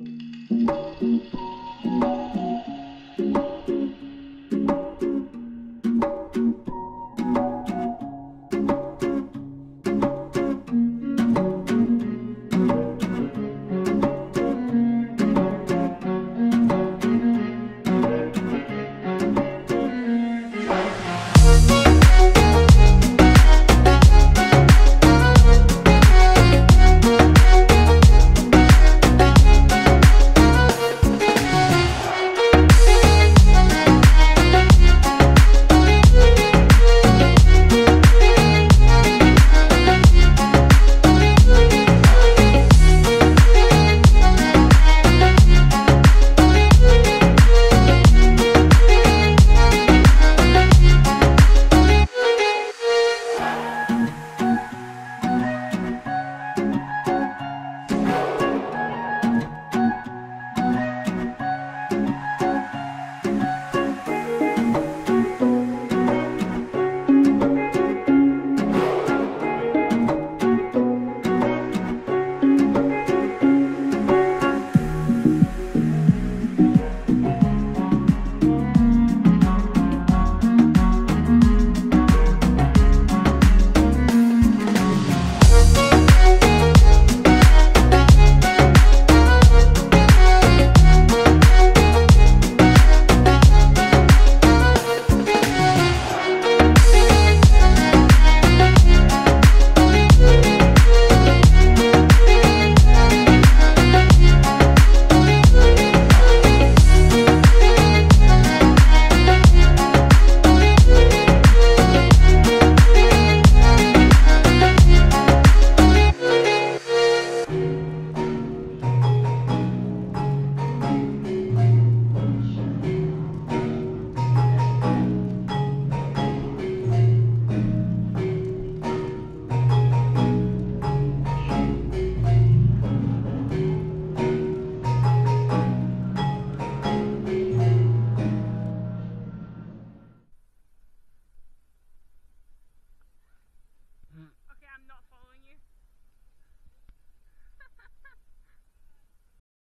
Música